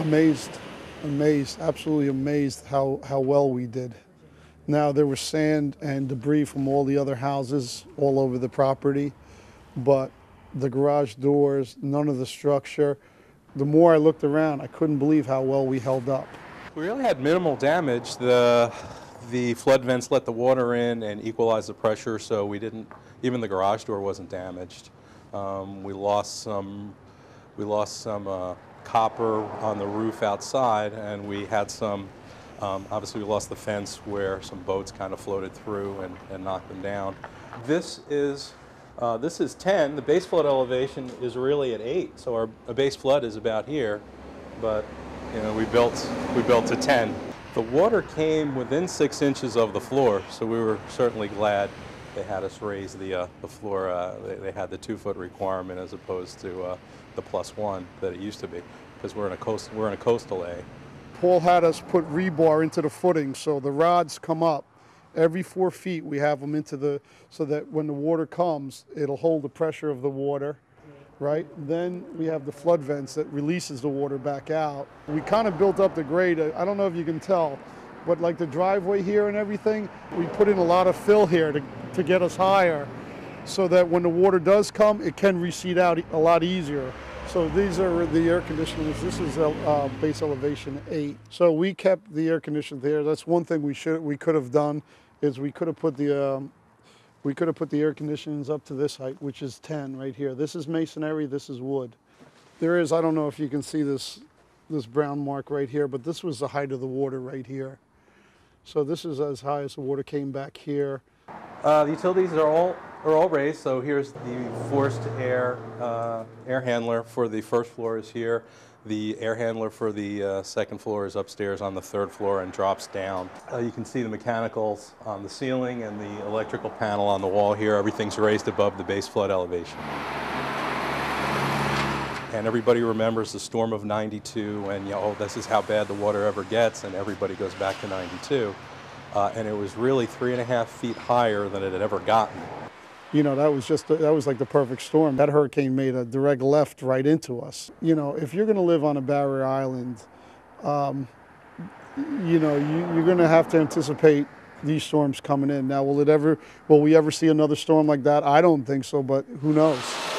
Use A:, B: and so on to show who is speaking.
A: Amazed, amazed, absolutely amazed how, how well we did. Now, there was sand and debris from all the other houses all over the property, but the garage doors, none of the structure. The more I looked around, I couldn't believe how well we held up.
B: We really had minimal damage. The, the flood vents let the water in and equalized the pressure, so we didn't, even the garage door wasn't damaged. Um, we lost some, we lost some uh, copper on the roof outside, and we had some, um, obviously we lost the fence where some boats kind of floated through and, and knocked them down. This is, uh, this is 10. The base flood elevation is really at 8, so our, our base flood is about here, but you know, we built, we built to 10. The water came within six inches of the floor, so we were certainly glad they had us raise the, uh, the floor. Uh, they, they, had the two foot requirement as opposed to uh, the plus one that it used to be, because we're in a coast, we're in a coastal A.
A: Paul had us put rebar into the footing so the rods come up. Every four feet we have them into the, so that when the water comes, it'll hold the pressure of the water right? Then we have the flood vents that releases the water back out. We kind of built up the grade. I don't know if you can tell, but like the driveway here and everything, we put in a lot of fill here to, to get us higher so that when the water does come, it can recede out a lot easier. So these are the air conditioners. This is uh, base elevation eight. So we kept the air conditioner there. That's one thing we should we could have done is we could have put the um, we could have put the air conditionings up to this height, which is 10 right here. This is masonry, this is wood. There is, I don't know if you can see this, this brown mark right here, but this was the height of the water right here. So this is as high as the water came back here.
B: Uh, the utilities are all are all raised. So here's the forced air uh, air handler for the first floor is here. The air handler for the uh, second floor is upstairs on the third floor and drops down. Uh, you can see the mechanicals on the ceiling and the electrical panel on the wall here. Everything's raised above the base flood elevation. And everybody remembers the storm of 92 and, you know, oh, this is how bad the water ever gets, and everybody goes back to 92. Uh, and it was really three and a half feet higher than it had ever gotten
A: you know, that was just, that was like the perfect storm. That hurricane made a direct left right into us. You know, if you're going to live on a barrier island, um, you know, you, you're going to have to anticipate these storms coming in. Now, will it ever, will we ever see another storm like that? I don't think so, but who knows?